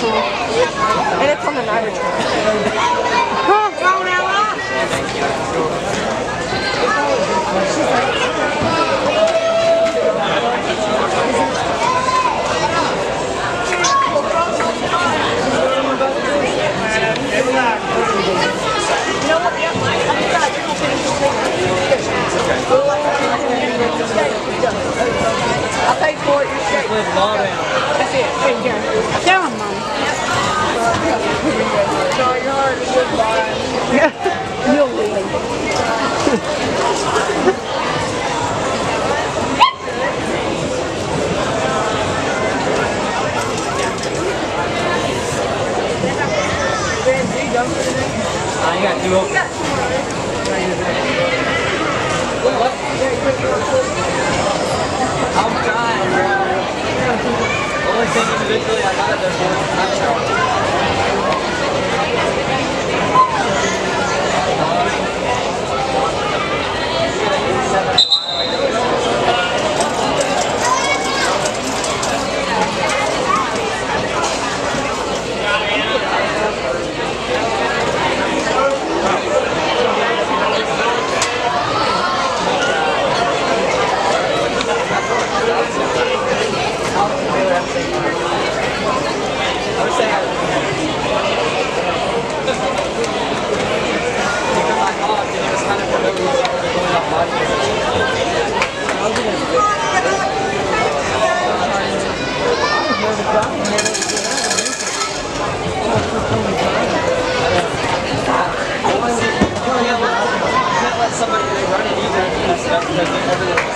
cool. And it's on the night return. I'll pay for it. You're straight. Live law down. That's it. Hey, here. Ah, you got two open. I'm trying, bro. Only thing individually I got it there for. somebody that running either of these stuff because they never did it.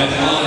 And